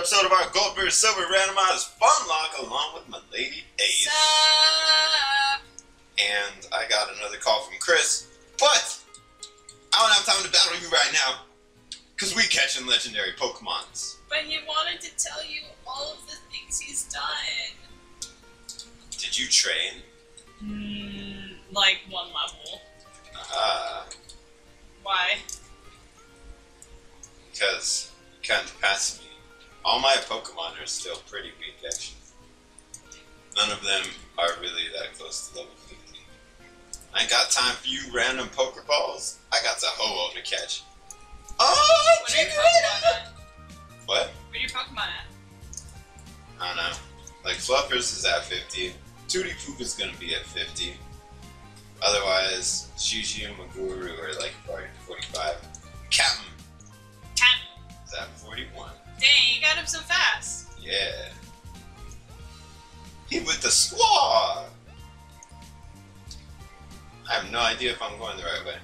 here with another episode of our Gold vs Silver Randomized Funlocke along with my lady Ace. Sup? And I got another call from Chris, but I don't have time to battle you right now because we catching legendary Pokemons. But he wanted to tell you all of the things he's done. Did you train? Mm, like one level. Ah, Why? because you kind of passed me. All my Pokemon are still pretty weak, actually. None of them are really that close to level 50. I ain't got time for you random Pokeballs. I got the Ho-Oh to catch. Oh, What Chikorita! What? Are your Pokemon at? I don't know. Like Fluffers is at 50. Tootie Poop is gonna be at 50. Otherwise, Shishi and Maguru are like 40, 45. Captain Cat. is at 41. Dang, you got him so fast. Yeah. He with the squad! I have no idea if I'm going the right way.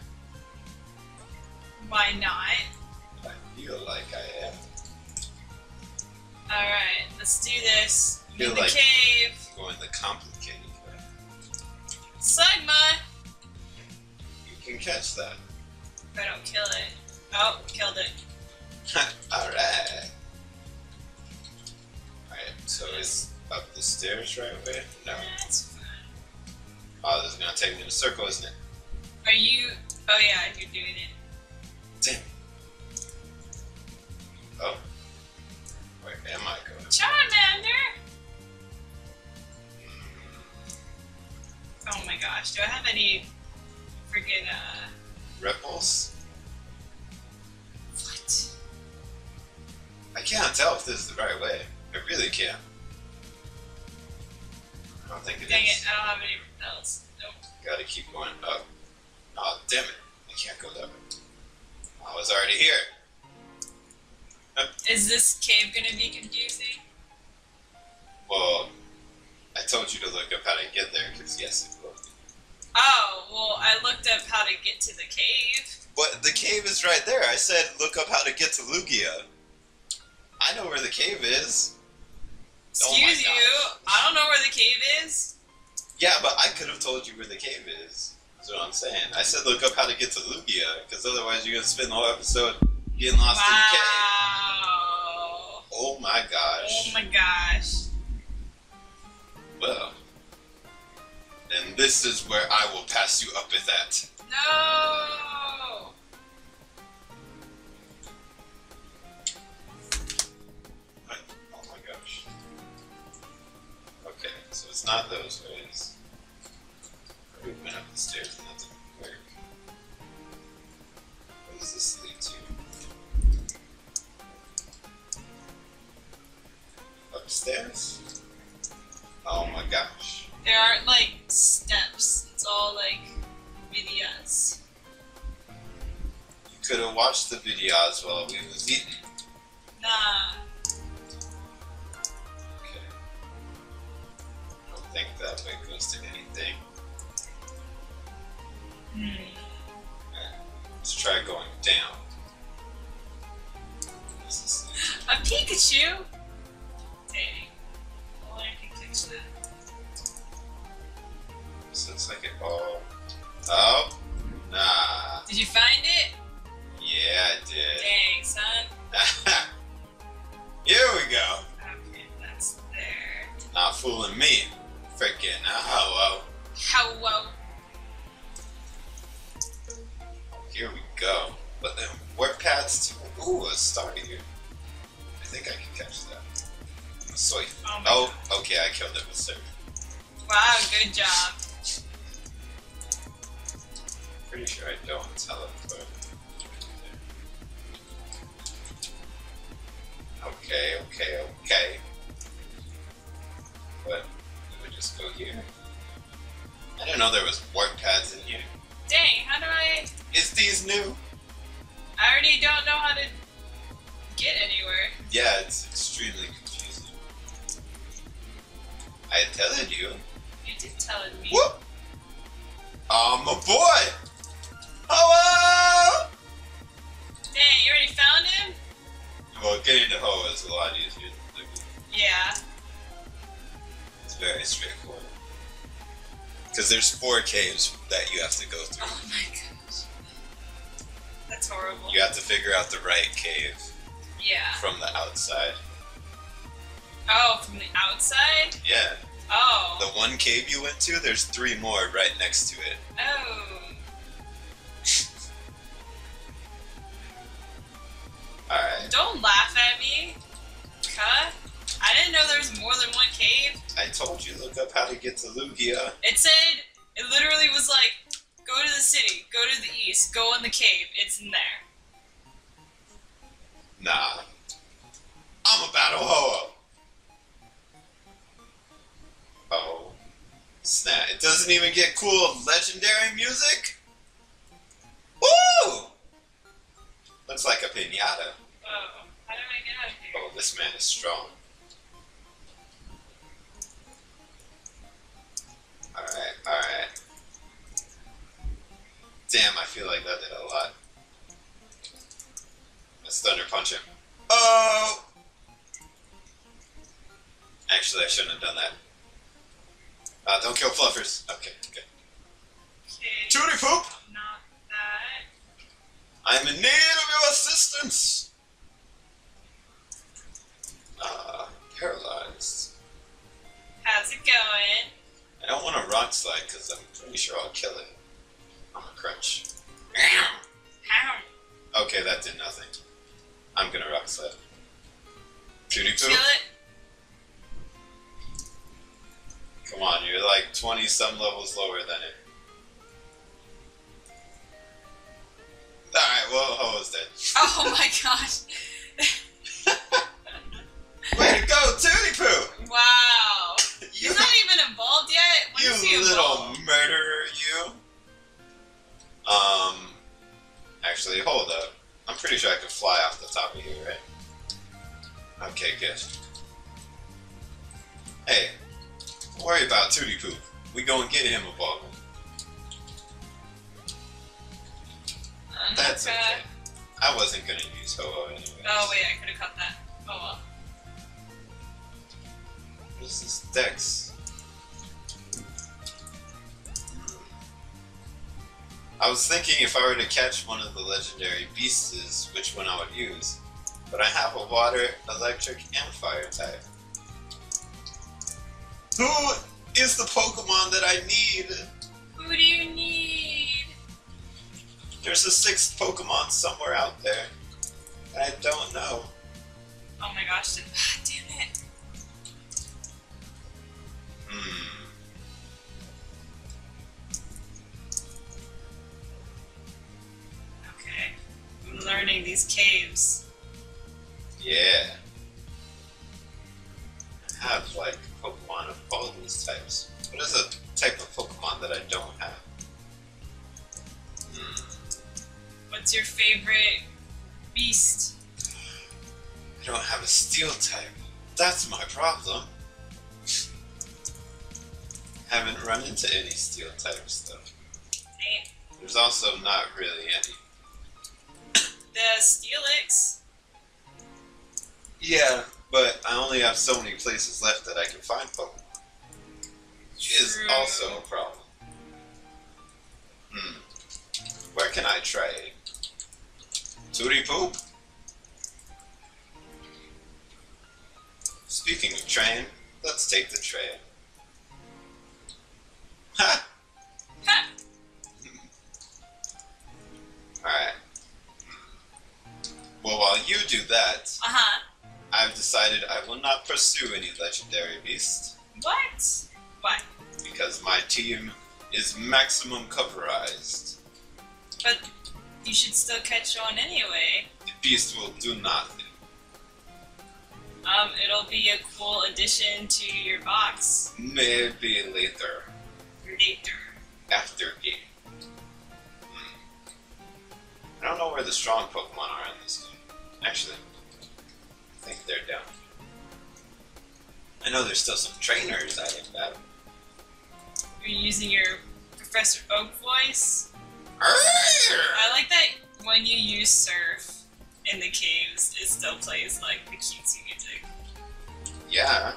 Why not? I feel like I am. Alright, let's do this. In the like- cave. Going the complicated way. Sigma! You can catch that. If I don't kill it. Oh, killed it. Alright. So it's up the stairs right away? No. Oh, this is gonna take me in a circle, isn't it? Are you. Oh, yeah, you're doing it. Damn. Oh. Where am I going? Charmander! Mm, Oh my gosh, do I have any freaking, uh. Repels? What? I can't tell if this is the right way. I really can't. I don't think it is. Dang it, I don't have any repels. Nope. Gotta keep going up. Oh, damn it. I can't go that way. I was already here. Is this cave gonna be confusing? Well, I told you to look up how to get there, because yes, it will. Oh, well, I looked up how to get to the cave. But the cave is right there. I said look up how to get to Lugia. I know where the cave is. Oh Excuse you. I don't know where the cave is. Yeah, but I could have told you where the cave is. That's what I'm saying. I said look up how to get to Lugia, because otherwise you're gonna spend the whole episode getting lost in the cave. wow. Oh my gosh. Oh my gosh. Well, then this is where I will pass you up at that. No! It's not those ways. We went up the stairs and that didn't work. What does this lead to? Upstairs? Oh my gosh. There aren't like steps. It's all like videos. You could have watched the videos while we was eating. Nah. Think that way goes to anything. Hmm. Let's try going down. A Pikachu? Dang. Only I can catch that. it's like it all. Oh, nah. Did you find it? Yeah, I did. Dang, son. Here we go. Okay, that's there. Not fooling me. Freaking hello. Hello. Uh, uh, here we go. But then warp pads too. Ooh, a starter here. I think I can catch that. Sweet. Oh Oh, okay, I killed it with surf. Wow, good job. Pretty sure I don't tell teleport. Okay, okay, okay. What? Go here? I didn't know there was warp pads in here. Dang, how do I... Is these new? I already don't know how to get anywhere. Yeah, it's extremely confusing. I tell you. You did tell me. Whoop! Oh, my boy! Hello! Dang, you already found him? Well, getting to Ho is a very straightforward. Because there's four caves that you have to go through. Oh my gosh. That's horrible. You have to figure out the right cave Yeah. from the outside. Oh, from the outside? Yeah. Oh. The one cave you went to, there's three more right next to it. Oh. Alright. Don't laugh at me. Cut. I didn't know there was more than one cave. I told you, look up how to get to Lugia. It said, it literally was like, go to the city, go to the east, go in the cave. It's in there. Nah. I'm a battle hoe. Oh. Snap. It doesn't even get cool legendary music? Woo! Looks like a pinata. Oh. How do I get out of here? Oh, this man is strong. Damn, I feel like that did a lot. Let's thunder punch him. Oh! Actually, I shouldn't have done that. Uh, don't kill fluffers. Okay, okay. Okay. Tootie poop! Not that. I'm in need of your assistance! Uh, paralyzed. How's it going? I don't want to rock slide because I'm pretty sure I'll kill it. I'm a crunch. Okay, that did nothing. I'm gonna rock slide. Tootie it? Come on, you're like 20 some levels lower than it. Alright, well, Ho is dead. Oh my gosh. Way to go, Tootie Poo! Wow. You, He's not even involved yet. When you little involved? murderer, you. Um, actually, hold up. I'm pretty sure I could fly off the top of here, right? Okay, good. Hey, don't worry about Tootie Poop. We go and get him a ball. Uh, That's okay. I wasn't gonna use Ho-Oh anyway. Oh wait, I could have cut that. Oh well. What is this Dex? I was thinking if I were to catch one of the legendary beasts, which one I would use. But I have a water, electric, and fire type. Who is the Pokemon that I need? Who do you need? There's a sixth Pokemon somewhere out there. And I don't know. Oh my gosh, these caves. Yeah. I have like Pokemon of all these types. What is a type of Pokemon that I don't have? Hmm. What's your favorite beast? I don't have a steel type. That's my problem. Haven't run into any steel types though. Dang. There's also not really any. The Steelix. Yeah, but I only have so many places left that I can find Pokemon. Which is also a problem. Hmm. Where can I trade? Tootie Poop? Speaking of train, let's take the train. Do that, Uh huh. I've decided I will not pursue any legendary beast What? What? because my team is maximum coverized. But you should still catch on anyway. The beast will do nothing. Um, it'll be a cool addition to your box Maybe later, later. after game. Hmm. I don't know where the strong Pokemon are game. Actually, I think they're down. I know there's still some trainers I didn't battle. You're using your Professor Oak voice. I like that when you use Surf in the caves, it still plays like the cutesy music. Yeah.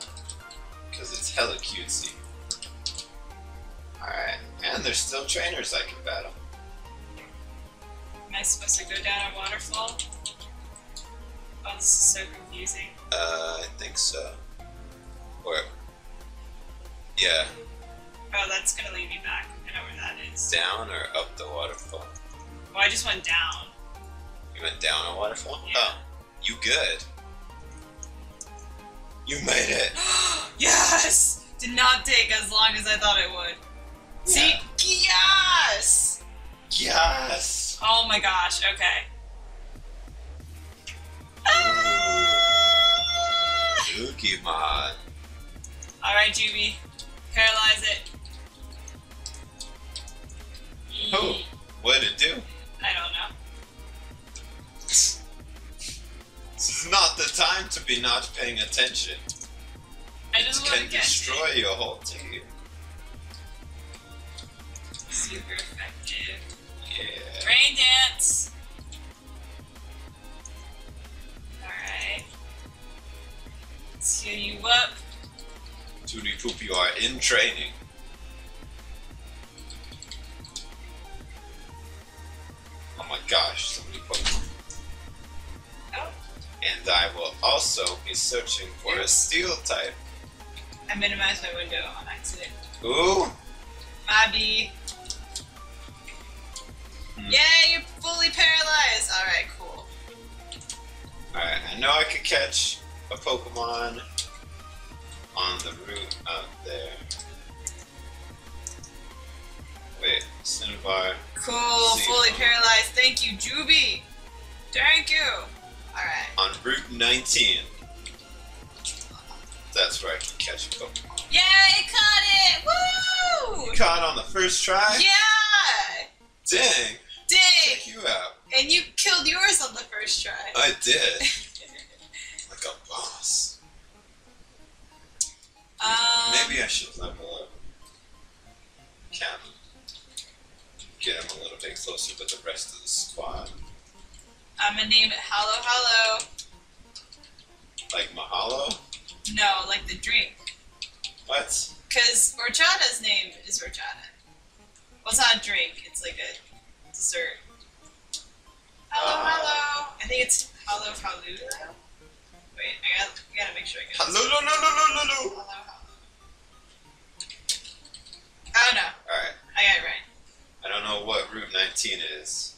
because it's hella cutesy. Alright, and there's still trainers I can battle. Am I supposed to go down a waterfall? Oh, this is so confusing. Uh, I think so. Or, yeah, Oh, that's gonna lead me back. I know where that is. down or up the waterfall. Well, I just went down. You went down a waterfall? Yeah. Oh, you good. You made it. yes! Did not take as long as I thought it would. See? Yes! Yes. Oh my gosh, okay. Pokemon. Alright, Juby. Paralyze it. Oh, what'd it do? I don't know. This is not the time to be not paying attention. I It just want can destroy your whole team. super effective. Yeah. Rain dance. Heal you up. Tootie Poop, you are in training. Oh my gosh, somebody many Pokemon. Oh. And I will also be searching for a steel type. I minimized my window on accident. Ooh! Bobby. Hmm. Yay, you're fully paralyzed. Alright, cool. Alright, I know I could catch a Pokemon on the route up there. Wait, Cinnabar. Cool, fully paralyzed. Thank you, Juby. Thank you. Alright. On Route 19. That's where I can catch a Pokemon. Yeah, Yay, caught it! Woo! You caught on the first try? Yeah! Dang! Dang! Check you out. And you killed yours on the first try. I did. Maybe I should level up Cam. Get him a little bit closer with the rest of the squad. I'm gonna name it Hello Hello. Like Mahalo? No, like the drink. What? Because horchata's name is horchata. Well, it's not a drink, it's like a dessert. Hello, Ah. hello. I think it's hello, hello. Wait, I gotta, I gotta make sure I get Hello, no, no, no, no, no, no. Hello, hello. Oh no, Alright, I got it right. I don't know what Route 19 is.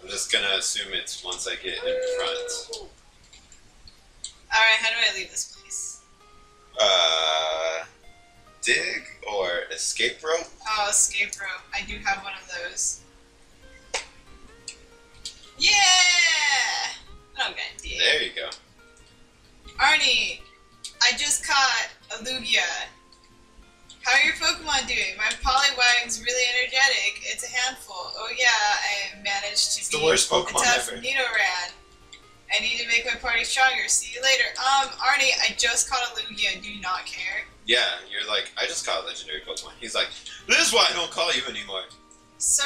I'm just gonna assume it's once I get in front. Alright, how do I leave this place? Uh, dig or escape rope? Oh, escape rope. I do have one of those. Yeah! I don't get D. There you go. Arnie, I just caught a Lugia. How are your Pokemon doing? My Poliwag's really energetic. It's a handful. Oh yeah, I managed to It's beat the worst a Pokemon tough ever. Nidoran. I need to make my party stronger. See you later. Um, Arnie, I just caught a Lugia. Do you not care? Yeah, you're like, I just caught a legendary Pokemon. He's like, this is why I don't call you anymore. So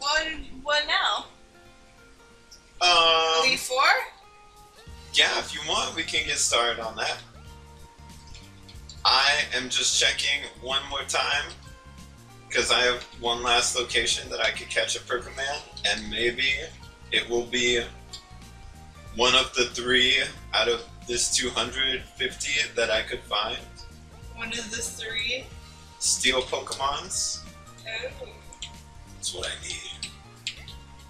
what? What now? Um, Elite Four? yeah, if you want, we can get started on that. I am just checking one more time because I have one last location that I could catch a Perkaman, and maybe it will be one of the three out of this 250 that I could find. One of the three. Steel Pokemons. Oh. That's what I need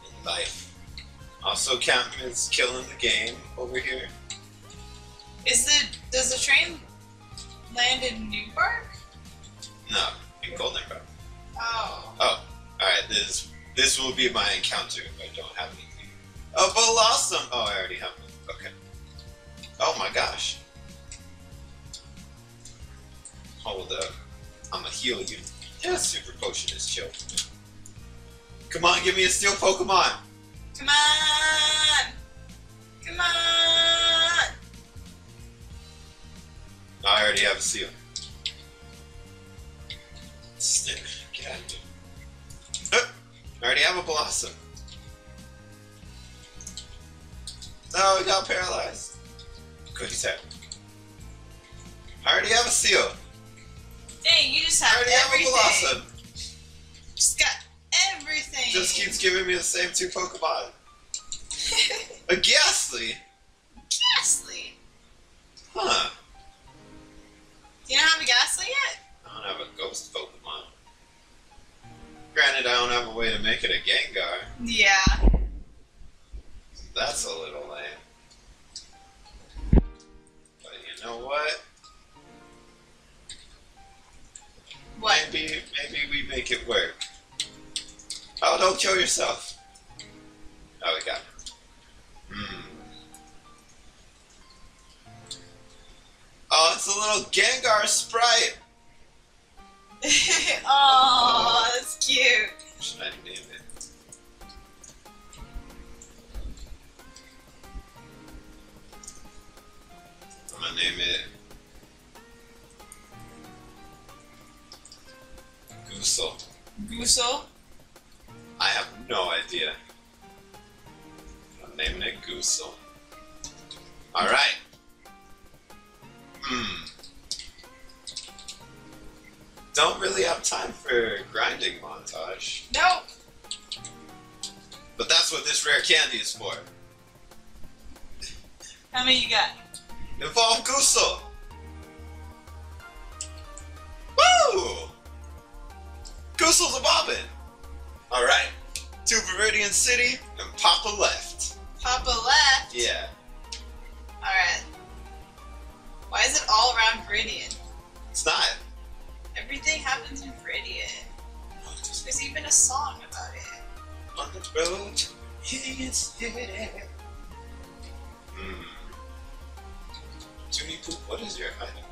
in life. Also, Captain is killing the game over here. Is the does the train land in New Park? No, in Goldenrod. Oh. Oh, alright, this this will be my encounter if I don't have anything. Oh, Blossom! Oh, I already have one. Okay. Oh my gosh. Hold up. I'ma heal you. Yeah, Super Potion is chill. Come on, give me a steel Pokemon! Come on! Come on! Already have a Seel. Stick. Get out of here. Oh, I already have a Blossom. No, I got paralyzed. He's out. I already have a Seel. Dang, you just have I already have a. Blossom. Just got everything. Just keeps giving me the same two Pokemon. A. Gastly. I don't have a way to make it a Gengar. Yeah. That's a little lame. But you know what? What? Maybe, maybe we make it work. Oh, don't kill yourself. Oh, we got it. Hmm. Oh, it's a little Gengar sprite. oh, that's cute. Should I name it? I'm gonna name it Goosel. Goosel. I have no idea. I'm naming it Goosel. Alright. Don't really have time for grinding montage. Nope. But that's what this rare candy is for. How many you got? Evolve Goosel! Woo! Goosel's evolving! Alright. To Viridian City and Papa left. Papa left. Yeah. Alright. Why is it all around Viridian? It's not. Everything happens in Viridian. There's even a song about it. On the road Viridian City. Hmm. Tootie Poop, what is your item?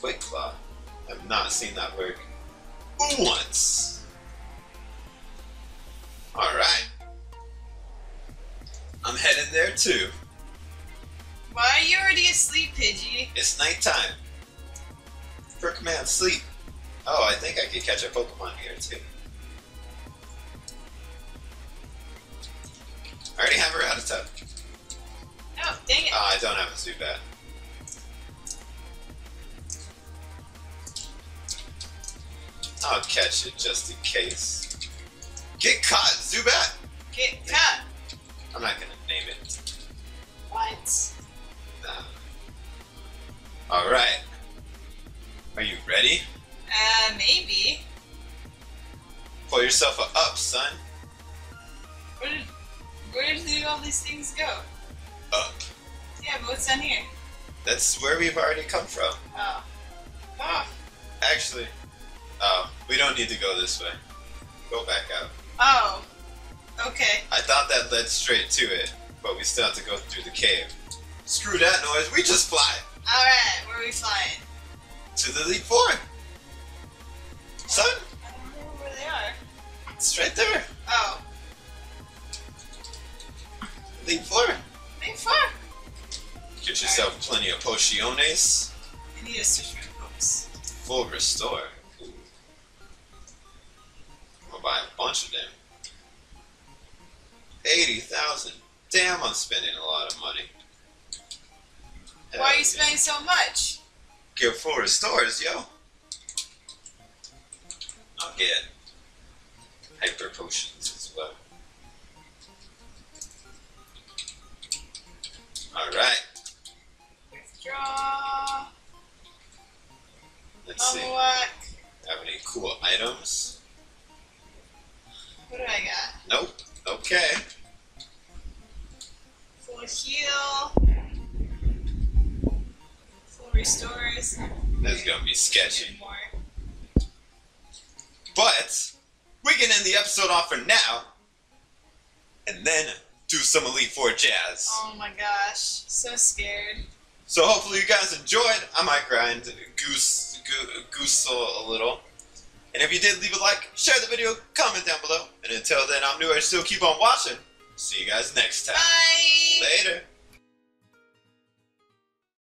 Quick Claw. I've not seen that work once. Alright. I'm heading there too. Why are you already asleep, Pidgey? It's nighttime. For command sleep. Oh, I think I could catch a Pokemon here too. I already have her out of touch. Oh, dang it. Oh, I don't have a Zubat. I'll catch it just in case. Get caught, Zubat! Get caught! I'm not gonna name it. What? Nah. Alright. Are you ready? Uh, maybe. Pull yourself up, son. Where did, where did all these things go? Up. Yeah, but what's down here? That's where we've already come from. Oh. Oh. Actually, oh, we don't need to go this way. Go back out. Oh. Okay. I thought that led straight to it, but we still have to go through the cave. Screw that noise, we just fly Alright, where are we flying? To the Elite Four. Son, I don't know where they are. it's right there. Oh. Elite Four. Maybe far. Get yourself plenty of potiones. I need a switch my books. Full restore. Ooh. I'm gonna buy a bunch of them. 80,000. Damn, I'm spending a lot of money. Why are you yeah. spending so much? Get full restores, yo. I'll get hyper potions as well. Alright, Withdraw. let's see. Unlock. Have any cool items? What do I got? Nope. Okay. Gonna be sketchy. But we can end the episode off for now, and then do some Elite Four jazz. Oh my gosh. So scared. So hopefully you guys enjoyed. I might grind goose goo, goose a little. And if you did, leave a like, share the video, comment down below. And until then, I'm new. I still keep on watching. See you guys next time. Bye. Later.